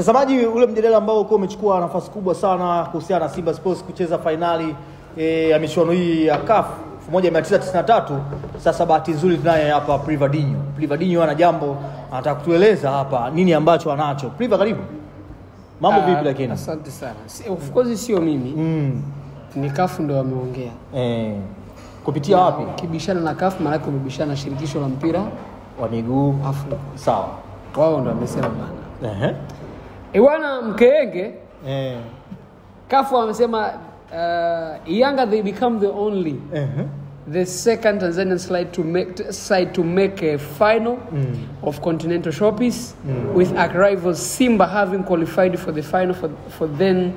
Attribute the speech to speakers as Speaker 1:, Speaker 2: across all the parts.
Speaker 1: Mtazamaji, ule mjadala ambao ulikuwa umechukua nafasi kubwa sana kuhusiana na Simba Sports kucheza fainali e, ya michuano hii ya CAF 1993 sasa bahati nzuri tunaye hapa Privadinho. Privadinho ana jambo anataka kutueleza hapa nini ambacho anacho. Priva, karibu. Mambo
Speaker 2: Ah,
Speaker 1: vipi lakini?
Speaker 2: Asante sana. Of course sio mimi,
Speaker 1: Mm.
Speaker 2: ni kafu ndo wameongea.
Speaker 1: Eh, kupitia wapi?
Speaker 2: Kibishana na kafu maanake umebishana na shirikisho la mpira
Speaker 1: Wa miguu.
Speaker 2: Afrika.
Speaker 1: Sawa.
Speaker 2: Wao ndo wamesema bana.
Speaker 1: Ehe.
Speaker 2: Iwana Mkeenge
Speaker 1: Eh.
Speaker 2: kafu amesema uh, Yanga they become the only
Speaker 1: uh -huh.
Speaker 2: the second Tanzanian side to make side to make a final mm. of continental showpiece with a rival Simba having qualified for the final for, for then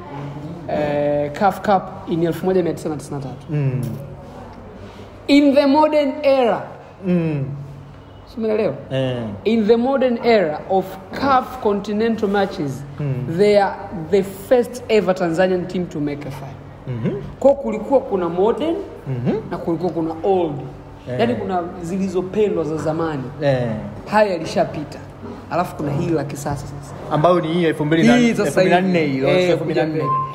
Speaker 2: uh, CAF Cup in 1993
Speaker 1: Mm.
Speaker 2: in the modern era
Speaker 1: Mm.
Speaker 2: Si
Speaker 1: Eh.
Speaker 2: in the modern era of CAF continental matches mm. they are the first ever Tanzanian team to make a final
Speaker 1: Mhm.
Speaker 2: kwa kulikuwa kuna modern
Speaker 1: mm-hmm.
Speaker 2: na kulikuwa kuna old
Speaker 1: Eh.
Speaker 2: yaani kuna zilizopendwa za zamani
Speaker 1: Eh.
Speaker 2: haya yalishapita alafu kuna hili la kisasa sasa.
Speaker 1: Ambayo ni hii elfu mbili na- nne. hiyo,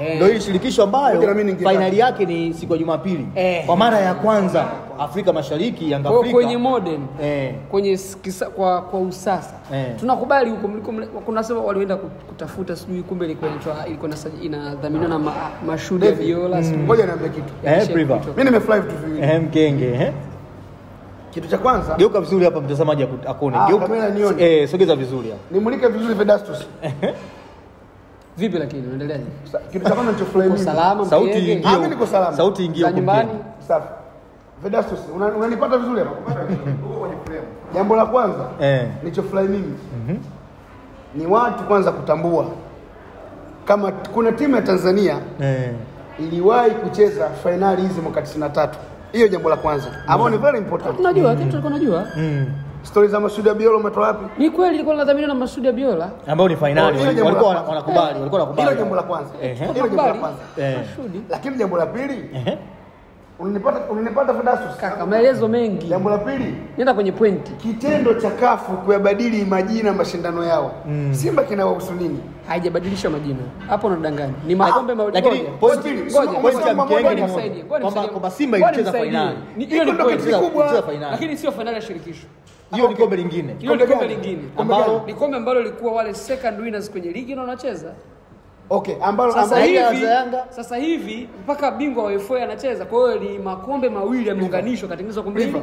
Speaker 2: Eh,
Speaker 1: ndio hii shirikisho ambayo fainali yake ni siku ya Jumapili.
Speaker 2: Eh.
Speaker 1: kwa mara ya kwanza Afrika Mashariki Yanga
Speaker 2: kwa kwenye modern
Speaker 1: eh.
Speaker 2: kwenye kisa, kwa, kwa usasa.
Speaker 1: Eh.
Speaker 2: tunakubali huko mliko kuna sema walienda kutafuta sijui kumbe ilikuwa inadhaminiwa na ma, mashuhudi ya viola sijui.
Speaker 3: Ngoja niambie kitu.
Speaker 1: Eh,
Speaker 2: Yalisha
Speaker 3: Mimi nimefly vitu vingi.
Speaker 1: Eh, mkenge eh.
Speaker 3: Kitu cha kwanza
Speaker 1: Geuka vizuri hapa mtazamaji aku- akuone.
Speaker 3: Ah,
Speaker 1: Geuka.
Speaker 3: kamera nione.
Speaker 1: Eh, sogeza vizuri hapa.
Speaker 3: nimulike vizuri Vedastus.
Speaker 2: vipi lakini unaendeleaje
Speaker 3: Kitu cha kwanza
Speaker 2: Uko
Speaker 3: mimi.
Speaker 2: salama
Speaker 1: Sauti ingie.
Speaker 3: Ah, mimi niko salama.
Speaker 1: Sauti ingie huko
Speaker 2: nyumbani.
Speaker 3: Safi. Vedastus, unanipata una- vizuri hapa? Uko kwenye frame. Jambo la kwanza
Speaker 1: Eh.
Speaker 3: nilichofurahi mimi ni watu kwanza kutambua kama kuna timu ya Tanzania
Speaker 1: Eh.
Speaker 3: iliwahi kucheza fainali hizi mwaka 93. Hiyo jambo la kwanza ambao ni very important.
Speaker 2: tunajua kitu tulikuwa tunajua
Speaker 1: Mm.
Speaker 3: Stori za Masudi Abiola umetoa wapi?
Speaker 2: ni kweli ilikuwa inadhaminiwa na Masudi ya Biola
Speaker 1: Ambao ni
Speaker 3: finali
Speaker 1: walikuwa wanakubali, walikuwa wanakubali, Hilo
Speaker 3: jambo la kwanza. Hilo jambo la kwanza.
Speaker 1: Eh.
Speaker 2: Masudi
Speaker 3: Lakini jambo la pili,
Speaker 1: unipata
Speaker 3: unanipata unanipata Vedastus?
Speaker 2: kaka maelezo mengi
Speaker 3: Jambo la pili,
Speaker 2: nenda kwenye pointi
Speaker 3: kitendo cha kafu kuyabadili majina mashindano yao Simba kinawahusu nini?
Speaker 2: Haijabadilisha majina. Hapo unadanganya. Ni makombe mawili.
Speaker 1: Lakini point
Speaker 3: Ngoja,
Speaker 1: point ya mkenge ni
Speaker 2: nisaidie,
Speaker 1: moja. Kwamba kwamba Simba ilicheza fainali.
Speaker 2: Hiyo ni
Speaker 1: point fainali.
Speaker 2: lakini sio fainali ya shirikisho.
Speaker 1: Hiyo ni kombe lingine.
Speaker 2: hilo ni
Speaker 3: Kombe
Speaker 2: lingine.
Speaker 1: Ambalo-
Speaker 2: ni kombe ambalo lilikuwa wale second winners kwenye ligi na wanacheza.
Speaker 3: Okay, ambalo
Speaker 2: sasa hivi
Speaker 1: Yanga.
Speaker 2: sasa hivi mpaka bingwa wa FA anacheza. Kwa hiyo ni makombe mawili yameunganishwa katengenezwa kombe hili.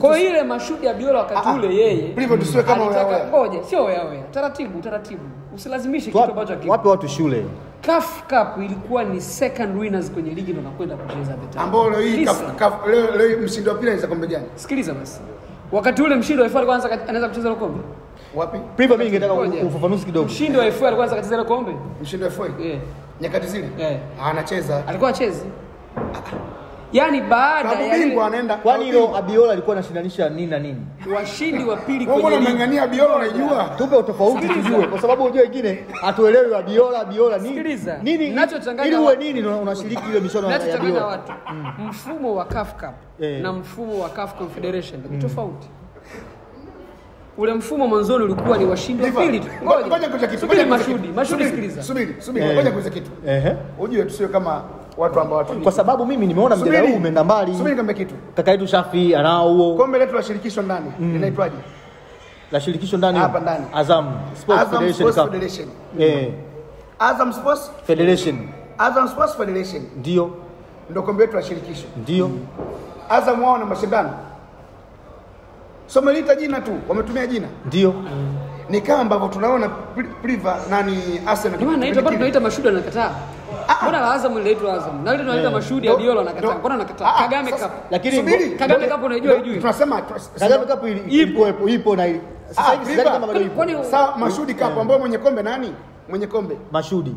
Speaker 2: Kwa hiyo ile mashuhudi ya Biola wakati
Speaker 3: Ah, ah.
Speaker 2: ule yeye
Speaker 3: Hivyo tusiwe kama wao
Speaker 2: ngoja sio wao taratibu taratibu usilazimishe kitu ambacho hakipo
Speaker 1: Wape watu shule.
Speaker 2: CAF Cup ilikuwa ni second winners kwenye ligi ndo nakwenda kucheza the time.
Speaker 3: ambao leo hii leo leo mshindi wa pili anaweza kombe gani?
Speaker 2: Sikiliza basi. Wakati ule mshindi wa FA alikuwa anaweza anaweza kucheza ile kombe?
Speaker 3: Wapi?
Speaker 1: Pipa, mimi ningetaka ufafanuzi kidogo.
Speaker 2: Mshindi wa FA alikuwa anaweza kucheza ile kombe?
Speaker 3: Mshindi wa FA
Speaker 2: Eh.
Speaker 3: nyakati zile
Speaker 2: Eh.
Speaker 3: anacheza
Speaker 2: Alikuwa achezi. Yaani baada
Speaker 3: klabu
Speaker 2: ya
Speaker 3: bingwa anaenda
Speaker 1: Kwani hilo Abiola alikuwa anashindanisha nini na nini?
Speaker 2: washindi wa pili kwenye Wewe
Speaker 3: unamng'ang'ania Abiola unaijua?
Speaker 1: Tupe utofauti tujue, kwa sababu unajua wengine hatuelewi Abiola Abiola nini
Speaker 2: Sikiliza.
Speaker 1: nini
Speaker 2: Ninachochanganya
Speaker 1: ili uwe nini unashiriki ile michuano ya Abiola.
Speaker 2: watu. Mfumo wa CAF Cup
Speaker 1: Eh.
Speaker 2: na mfumo wa CAF Confederation ni tofauti. Ule mfumo mwanzoni ulikuwa ni washindi wa pili tu.
Speaker 3: Ngoja kuja kitu.
Speaker 2: Subiri mashudi, mashudi sikiliza.
Speaker 3: Subiri, subiri.
Speaker 1: Eh.
Speaker 3: Ngoja kuuliza kitu.
Speaker 1: Ehe.
Speaker 3: Ujue tusiwe kama watu ambao watu.
Speaker 1: Kwa sababu mimi nimeona mjadala huu umeenda mbali.
Speaker 3: Subiri nikwambie kitu.
Speaker 1: Kaka yetu Shafi anao huo
Speaker 3: Kombe letu la shirikisho ndani mm. linaitwaje?
Speaker 1: la shirikisho ndani
Speaker 3: Hapa ndani.
Speaker 1: Azam Sports
Speaker 3: Azam
Speaker 1: Federation
Speaker 3: Sports Federation.
Speaker 1: Eh,
Speaker 3: Azam Sports
Speaker 1: Federation
Speaker 3: Azam Sports Federation
Speaker 1: ndio
Speaker 3: ndio kombe letu la shirikisho.
Speaker 1: ndio mm.
Speaker 3: Azam wao na mashindano. So wamelita jina tu, wametumia jina.
Speaker 1: ndio mm.
Speaker 3: Ni kama ambavyo tunaona Pri- Priva nani Arsenal.
Speaker 2: Ndio maana inaitwa bado tunaita na anakataa. Mbona la Azam inaitwa Azam? Na mashuhudi ya anakataa. Mbona anakataa?
Speaker 3: Ah,
Speaker 2: Kagame Cup.
Speaker 1: lakini
Speaker 2: Kagame Cup unaijua hujui?
Speaker 3: Tunasema
Speaker 1: Kagame Cup ili- ilikuwepo ipo na ili- sasa
Speaker 3: Ah,
Speaker 1: hivi sidhani kama bado ipo.
Speaker 3: Sawa, Mashudi Cup ambayo mwenye kombe nani? Mwenye kombe.
Speaker 1: Mashudi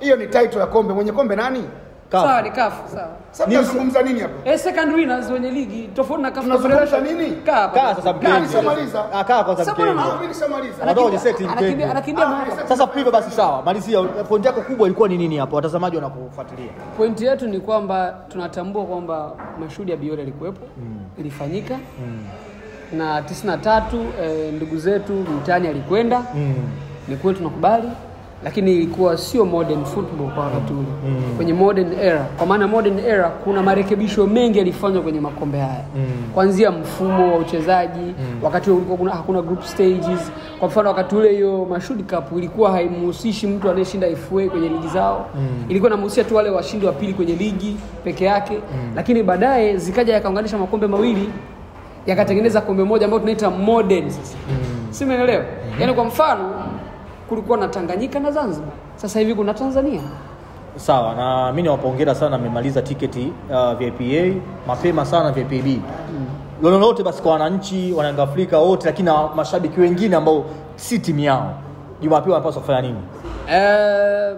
Speaker 3: Hiyo ni title ya kombe. Mwenye kombe nani?
Speaker 2: Sawa ni CAF, sawa.
Speaker 3: Sasa tunazungumza nini hapa?
Speaker 2: Eh, second winners wenye ligi tofauti na CAF
Speaker 3: Tunazungumza nini?
Speaker 2: Kaa.
Speaker 1: Kaa sasa
Speaker 3: Kaa nishamaliza.
Speaker 1: Ah, kaa kwanza
Speaker 2: Sasa mbona
Speaker 1: mkenge.
Speaker 3: Mimi nishamaliza.
Speaker 1: Anatoka kwenye seti
Speaker 2: Anakimbia anakimbia
Speaker 3: sasa-
Speaker 1: Sasa basi sawa, malizia. Pointi yako kubwa ilikuwa ni nini hapo? Watazamaji wanakufuatilia.
Speaker 2: Pointi yetu ni kwamba tunatambua kwamba mashuhudi ya Biola alikuwepo ilifanyika na 93 eh, ndugu zetu mtani alikwenda ni kweli tunakubali lakini ilikuwa sio modern football kwa wakati ule mm. kwenye modern era kwa maana modern era kuna marekebisho mengi yalifanywa kwenye makombe haya mm. kuanzia mfumo wa uchezaji mm. wakati ule ulikuwa kuna, hakuna group stages kwa mfano wakati ule hiyo mashud cup ilikuwa haimhusishi mtu anayeshinda FA kwenye ligi zao mm. ilikuwa inamhusisha tu wale washindi wa pili kwenye ligi peke yake mm. lakini baadaye zikaja yakaunganisha makombe mawili yakatengeneza kombe moja ambayo tunaita modern sasa mm. simeelewa mm-hmm. yaani kwa mfano kulikuwa na Tanganyika na Zanzibar. Sasa hivi kuna Tanzania.
Speaker 1: Sawa, na mi niwapongera sana, mmemaliza tiketi uh, vpa mapema sana vpb mm. lololote basi kwa wananchi wanayanga Afrika wote, lakini na mashabiki wengine ambao si timu yao, Jumapili wanapaswa kufanya nini?
Speaker 2: eh,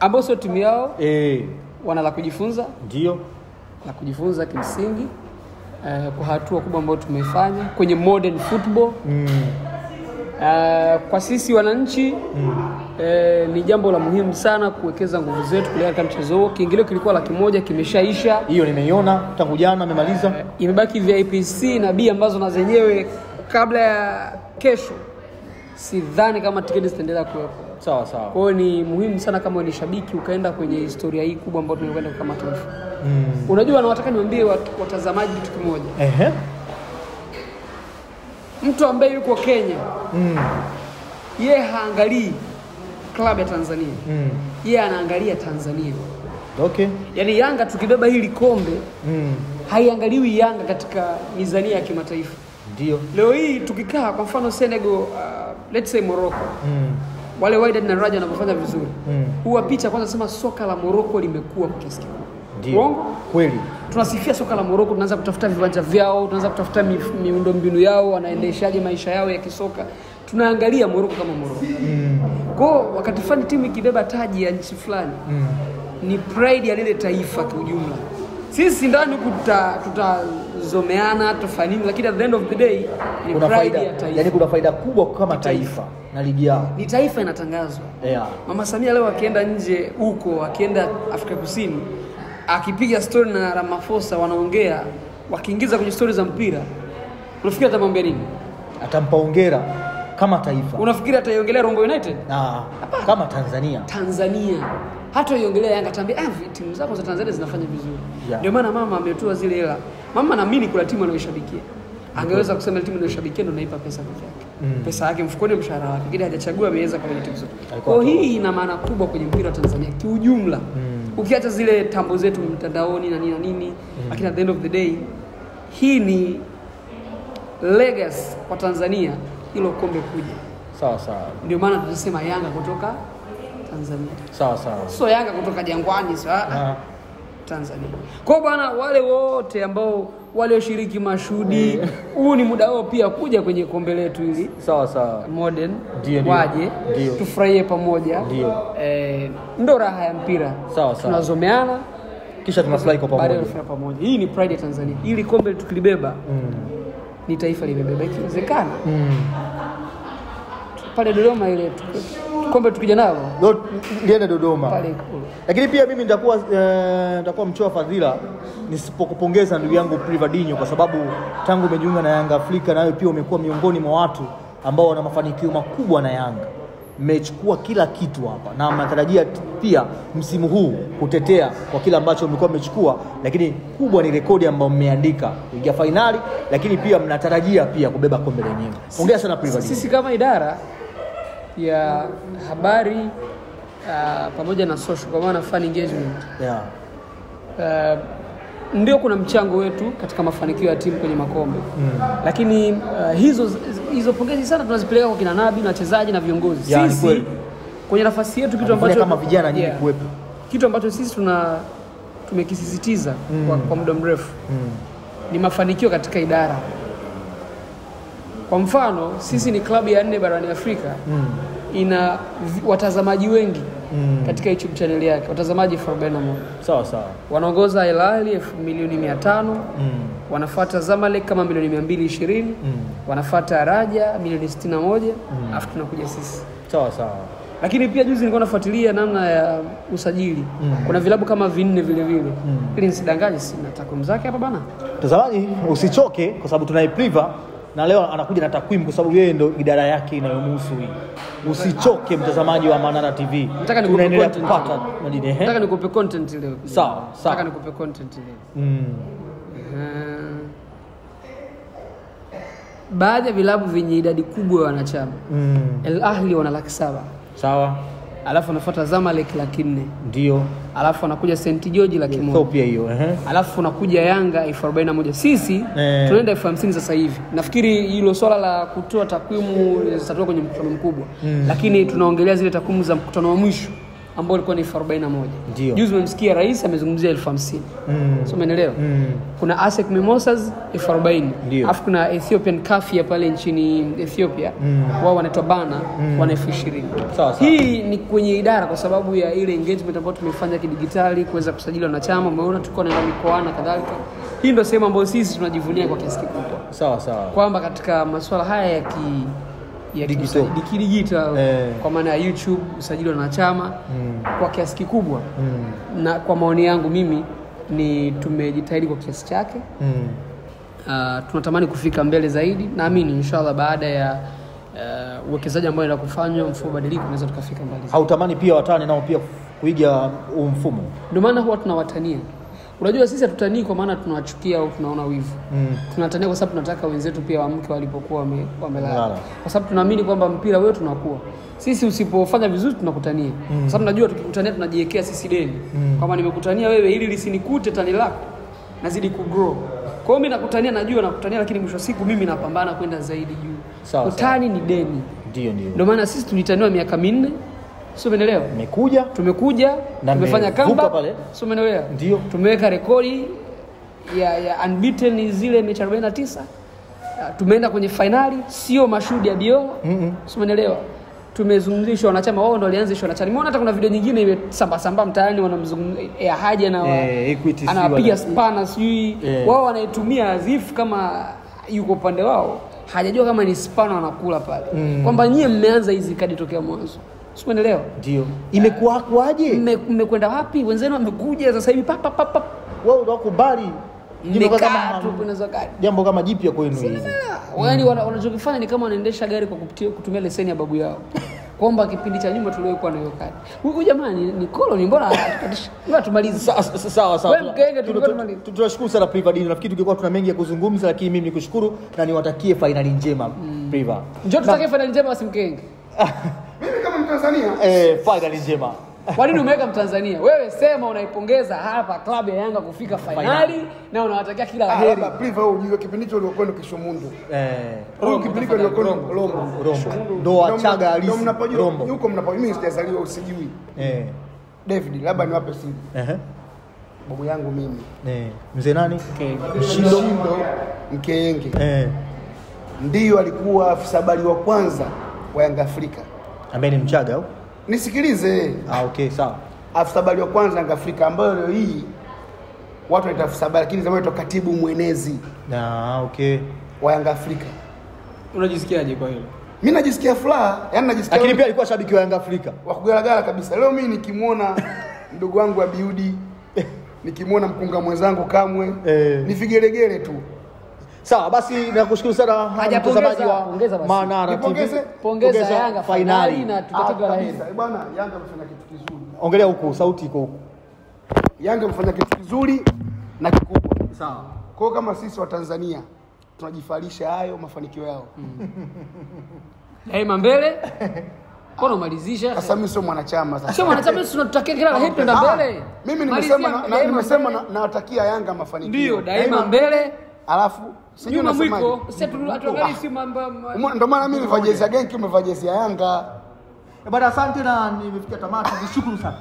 Speaker 2: ambao sio timu yao
Speaker 1: Eh,
Speaker 2: wana la kujifunza.
Speaker 1: Ndio.
Speaker 2: La kujifunza kimsingi eh, kwa hatua kubwa ambayo tumeifanya kwenye modern football.
Speaker 1: Mm.
Speaker 2: Eh, kwa sisi wananchi mm. eh, ni jambo la muhimu sana kuwekeza nguvu zetu kuelekea katika mchezo huo. Kiingilio kilikuwa laki moja kimeshaisha,
Speaker 1: hiyo nimeiona tangu jana amemaliza.
Speaker 2: Uh, imebaki VIP C na B ambazo na zenyewe kabla ya kesho sidhani kama tiketi zitaendelea kuwepo.
Speaker 1: Sawa sawa.
Speaker 2: Kwa hiyo ni muhimu sana kama ni shabiki ukaenda kwenye historia hii kubwa ambayo tumekwenda kama taifa.
Speaker 1: Mm.
Speaker 2: Unajua, nawataka niwaambie wat- watazamaji kitu kimoja.
Speaker 1: Ehe.
Speaker 2: Mtu ambaye yuko Kenya
Speaker 1: Mm.
Speaker 2: ye haangalii klabu ya Tanzania,
Speaker 1: Mm.
Speaker 2: ye anaangalia Tanzania.
Speaker 1: Okay.
Speaker 2: Yaani Yanga tukibeba hili kombe
Speaker 1: Mm.
Speaker 2: haiangaliwi Yanga katika mizania ya kimataifa.
Speaker 1: Ndio.
Speaker 2: Leo hii tukikaa kwa mfano Senegal, uh, let's say Morocco,
Speaker 1: Mm.
Speaker 2: wale Wydad na Raja wanapofanya vizuri
Speaker 1: Mm.
Speaker 2: huwa picha kwanza sema soka la Morocco limekuwa kwa kiasi kikubwa. Uongo?
Speaker 1: Kweli.
Speaker 2: tunasifia soka la moroko tunaanza kutafuta viwanja vyao, tunaanza kutafuta mi, miundombinu yao, wanaendeshaje maisha yao ya kisoka. Tunaangalia Morocco kama Morocco.
Speaker 1: Mm.
Speaker 2: Kwao wakati fulani timu ikibeba taji ya nchi fulani
Speaker 1: Mm.
Speaker 2: ni pride ya lile taifa kiujumla. Sisi ndani huku tutazomeana tuta tufanini lakini at the end of the day ni
Speaker 1: Kuna
Speaker 2: pride
Speaker 1: faida,
Speaker 2: ya taifa.
Speaker 1: yani kuna faida kubwa kama
Speaker 2: taifa,
Speaker 1: taifa na ligi yao.
Speaker 2: Ni taifa inatangazwa.
Speaker 1: Yeah.
Speaker 2: Mama Samia leo akienda nje huko, akienda Afrika Kusini, akipiga stori na Ramaphosa, wanaongea wakiingiza kwenye stori za mpira, unafikiri atamwambia nini?
Speaker 1: Atampa hongera kama taifa.
Speaker 2: Unafikiri ataiongelea Rombo United?
Speaker 1: Na kama Tanzania.
Speaker 2: Tanzania hata iongelea Yanga, ataambia ah, timu zako za Tanzania zinafanya vizuri.
Speaker 1: Yeah.
Speaker 2: Ndio maana mama ametoa zile hela. Mama naamini kuna timu anayoshabikia angeweza kusema timu anayoshabikia ndo naipa pesa peke yake
Speaker 1: Mm.
Speaker 2: pesa yake mfukoni, mshahara wake, lakini hajachagua ameweza kwa timu zote. Kwa hii ina maana kubwa kwenye mpira wa Tanzania kiujumla,
Speaker 1: Mm.
Speaker 2: Ukiacha zile tambo zetu mtandaoni na nini na nini, mm. lakini at the end of the day hii ni legacy kwa Tanzania hilo kombe kuja.
Speaker 1: Sawa sawa.
Speaker 2: Ndio maana tunasema Yanga kutoka Tanzania,
Speaker 1: Sawa sawa.
Speaker 2: sio Yanga kutoka Jangwani,
Speaker 1: sawa.
Speaker 2: Tanzania. Kwa bwana, wale wote ambao walioshiriki mashudi, huu ni muda wao pia kuja kwenye kombe letu hili
Speaker 1: Sawa sawa.
Speaker 2: modern,
Speaker 1: dio,
Speaker 2: waje tufurahie pamoja. Eh, ndo raha ya mpira,
Speaker 1: Sawa, sawa.
Speaker 2: tunazomeana
Speaker 1: Kisha tunafurahi kwa pamoja.
Speaker 2: pamoja. Hii ni pride ya Tanzania. ili kombe tukilibeba
Speaker 1: Mm.
Speaker 2: ni taifa limebeba, ikiwezekana
Speaker 1: Mm.
Speaker 2: pale Dodoma ile kombe tukija nalo
Speaker 1: liende Dodoma.
Speaker 2: pale Ikulu.
Speaker 1: Lakini pia mimi nitakuwa eh, nitakuwa mchoa fadhila nisipokupongeza ndugu yangu Privadinho kwa sababu tangu umejiunga na Yanga Afrika nayo pia umekuwa miongoni mwa watu ambao wana mafanikio makubwa na Yanga. Mmechukua kila kitu hapa na mnatarajia pia msimu huu kutetea kwa kile ambacho mlikuwa mmechukua, lakini kubwa ni rekodi ambayo mmeandika kuingia fainali, lakini pia mnatarajia pia kubeba kombe lenyewe. ongea sana Privadinho.
Speaker 2: Sisi kama idara ya habari uh, pamoja na social kwa maana fan engagement
Speaker 1: Yeah.
Speaker 2: uh, ndio kuna mchango wetu katika mafanikio ya timu kwenye makombe mm. lakini uh, hizo hizo pongezi sana tunazipeleka kwa kina Nabi na wachezaji na viongozi
Speaker 1: yeah,
Speaker 2: sisi
Speaker 1: kwe.
Speaker 2: kwenye nafasi yetu kitu ambacho
Speaker 1: kama vijana nyinyi
Speaker 2: Yeah.
Speaker 1: kuwepo.
Speaker 2: kitu ambacho sisi tuna tumekisisitiza mm. kwa, kwa muda mrefu
Speaker 1: Mm.
Speaker 2: ni mafanikio katika idara. Kwa mfano sisi ni klabu ya nne barani Afrika
Speaker 1: Mm.
Speaker 2: ina watazamaji wengi
Speaker 1: Mm.
Speaker 2: katika YouTube channel yake, watazamaji elfu arobaini na moja
Speaker 1: Sawa sawa.
Speaker 2: wanaongoza Al Ahly elfu milioni mia tano
Speaker 1: Mm.
Speaker 2: wanafuata Zamalek kama milioni mia mbili ishirini
Speaker 1: Mm.
Speaker 2: wanafuata Raja milioni sitini na moja alafu tunakuja sisi
Speaker 1: Sawa sawa.
Speaker 2: lakini pia juzi nilikuwa nafuatilia namna ya usajili
Speaker 1: Mm.
Speaker 2: kuna vilabu kama vinne vile vile
Speaker 1: Mm.
Speaker 2: ili nisidanganye, sina takwimu zake hapa bana.
Speaker 1: Mtazamaji usichoke kwa sababu tunaye Priva na leo anakuja na takwimu kwa sababu yeye ndo idara yake inayomhusu hii. Usichoke mtazamaji wa Manara TV, tunaendelea kupata madini.
Speaker 2: Nataka nikupe content leo.
Speaker 1: Sawa, sawa.
Speaker 2: Nataka nikupe content leo.
Speaker 1: Mm.
Speaker 2: Baadhi ya vilabu vyenye idadi kubwa ya wanachama
Speaker 1: Mm.
Speaker 2: El Ahli wana laki saba
Speaker 1: Sawa,
Speaker 2: alafu anafuata Zamalek laki nne.
Speaker 1: Ndio.
Speaker 2: Alafu anakuja St George laki moja.
Speaker 1: Ethiopia hiyo
Speaker 2: alafu unakuja Yanga elfu arobaini na moja. Sisi
Speaker 1: Eh.
Speaker 2: tunaenda elfu hamsini sasa hivi. Nafikiri hilo swala la kutoa takwimu zitatoka kwenye mkutano mkubwa. Mm. lakini tunaongelea zile takwimu za mkutano wa mwisho ambao ilikuwa ni elfu arobaini na moja
Speaker 1: Ndio.
Speaker 2: Juzi umemsikia rais amezungumzia elfu hamsini
Speaker 1: Mm.
Speaker 2: so umeelewa?
Speaker 1: Mm.
Speaker 2: Kuna ASEC Mimosas elfu arobaini alafu kuna Ethiopian Kafia pale nchini Ethiopia mm. wao wanaitwa Bana mm. wana elfu ishirini
Speaker 1: Sawa, sawa.
Speaker 2: hii ni kwenye idara kwa sababu ya ile engagement ambayo tumefanya kidigitali kuweza kusajili wanachama. Umeona tulikuwa naenda mikoani na kadhalika. Hii ndio sehemu ambayo sisi tunajivunia kwa kiasi kikubwa
Speaker 1: Sawa sawa.
Speaker 2: kwamba katika masuala haya ya ki ya
Speaker 1: Digital. Eh.
Speaker 2: kwa maana ya YouTube usajili wa wanachama
Speaker 1: Mm.
Speaker 2: kwa kiasi kikubwa
Speaker 1: Mm.
Speaker 2: na kwa maoni yangu mimi ni tumejitahidi kwa kiasi chake.
Speaker 1: Mm.
Speaker 2: Uh, tunatamani kufika mbele zaidi. Naamini inshallah baada ya uh, uwekezaji ambao enda kufanywa, mfumo badiliko, unaweza tukafika mbali.
Speaker 1: Hautamani pia watani nao pia kuiga huu mfumo?
Speaker 2: Ndio maana huwa tunawatania. Unajua sisi hatutanii kwa maana tunawachukia au tunaona wivu.
Speaker 1: Mm.
Speaker 2: Tunatania kwa sababu tunataka wenzetu pia waamke walipokuwa wame, wamelala.
Speaker 1: wame
Speaker 2: Kwa sababu tunaamini kwamba mpira wewe tunakuwa. Sisi usipofanya vizuri tunakutania. mm. Kwa sababu najua tukikutania tunajiwekea sisi deni. mm. Kama nimekutania wewe ili lisinikute tani lako nazidi kugrow. Kwa hiyo mimi nakutania najua nakutania lakini mwisho wa siku mimi napambana kwenda zaidi juu. Utani ni deni.
Speaker 1: Ndio ndio.
Speaker 2: Ndio maana sisi tulitaniwa miaka minne. Sio umeelewa?
Speaker 1: Nimekuja,
Speaker 2: tumekuja
Speaker 1: Na
Speaker 2: tumefanya kamba
Speaker 1: pale.
Speaker 2: sio umeelewa
Speaker 1: Ndio.
Speaker 2: tumeweka rekodi ya, ya unbeaten zile mechi 49 Ah, tumeenda kwenye fainali sio mashuhudi ya bio
Speaker 1: Mm-mm.
Speaker 2: sio umeelewa tumezungumzishwa wanachama wao ndo walianzishwa wanachama nimeona hata kuna video nyingine imesamba samba mtaani wanamzungumzia haja na wa-
Speaker 1: Eh, Equity si
Speaker 2: anawapiga spana sijui
Speaker 1: Eh.
Speaker 2: wao wanaitumia azifu kama yuko upande wao hajajua kama ni spana wanakula pale mm. kwamba nyie mmeanza hizi kadi tokea mwanzo sio umeelewa
Speaker 1: ndio. Imekuwa kwaje?
Speaker 2: Mmekwenda wapi? Wenzenu wamekuja sasa hivi papa papa
Speaker 1: Wewe unakubali jambo kama jipya kwenu
Speaker 2: wana- wanachokifanya ni kama wanaendesha gari kwa kupitia, kutumia leseni ya babu yao. Kwamba kipindi cha nyuma tuliokuwa nayo kadi huyu jamani ni koloni mbona
Speaker 1: Tunashukuru sana Priva Dini. Nafikiri tungekuwa tuna mengi ya kuzungumza, lakini mimi nikushukuru na niwatakie fainali njema Priva.
Speaker 2: njoo tutakie fainali njema basi mkenge
Speaker 3: Mtanzania
Speaker 1: Eh, fainali njema.
Speaker 2: kwa nini umeweka mtanzania wewe sema unaipongeza hapa klabu ya yanga kufika fainali na unawatakia kila la heri
Speaker 3: hapa Priva wewe ujue kipindi hicho uliokwenda Kishomundu.
Speaker 1: Eh,
Speaker 3: Huyu kipindi hicho uliokwenda Rombo.
Speaker 1: Rombo. Ndo Wachaga halisi.
Speaker 3: Ndio mnapojua
Speaker 1: Rombo.
Speaker 3: huko mnapojua mimi sijazaliwa usijui.
Speaker 1: Eh.
Speaker 3: David labda niwape siri.
Speaker 1: Eh.
Speaker 3: Babu yangu mimi.
Speaker 1: Eh. Mzee nani?
Speaker 3: Mshindo Mkeenge.
Speaker 1: Eh.
Speaker 3: Ndiyo alikuwa afisa habari wa kwanza wa Yanga Afrika.
Speaker 1: Ambaye ni Mchaga au?
Speaker 3: Nisikilize.
Speaker 1: Ah, okay, sawa.
Speaker 3: afsabali wa kwanza ngafrika Afrika ambayo leo hii watu wanaita afsabali lakini zamani anaitwa katibu mwenezi
Speaker 1: Ah, okay.
Speaker 3: wa Yanga Afrika.
Speaker 2: unajisikiaje kwa hilo
Speaker 3: mi najisikia furaha, yani najisikia
Speaker 1: Lakini pia alikuwa shabiki wa Yanga Afrika.
Speaker 3: wa kugaragara kabisa. Leo mimi nikimwona ndugu wangu wa biudi nikimwona mkunga mwenzangu Kamwe
Speaker 1: Eh.
Speaker 3: ni vigelegele tu.
Speaker 1: Sawa, basi nakushukuru sana mtazamaji wa. Manara TV.
Speaker 2: Pongeza Yanga fainali na
Speaker 3: kabisa. Eh, Bwana Yanga amefanya kitu kizuri.
Speaker 1: Ongelea huku, sauti iko huku.
Speaker 3: Yanga amefanya kitu kizuri na kikubwa.
Speaker 1: Sawa.
Speaker 3: Kwa hiyo kama sisi Watanzania tunajifalisha hayo mafanikio yao.
Speaker 2: daima mbele Kono malizisha.
Speaker 3: Sasa mimi sio mwanachama sasa.
Speaker 2: sio mwanachama sisi tunatakia kila la heri
Speaker 3: Ah,
Speaker 2: mbele
Speaker 3: Mimi nimesema nimesema na, nawatakia Yanga mafanikio.
Speaker 2: ndio daima mbele
Speaker 3: Alafu sijui unasemaje. Ndio maana mimi nimevaa jezi ya Genki, umevaa jezi ya Yanga.
Speaker 1: Bwana, asante na nimefikia tamati. Nishukuru sana.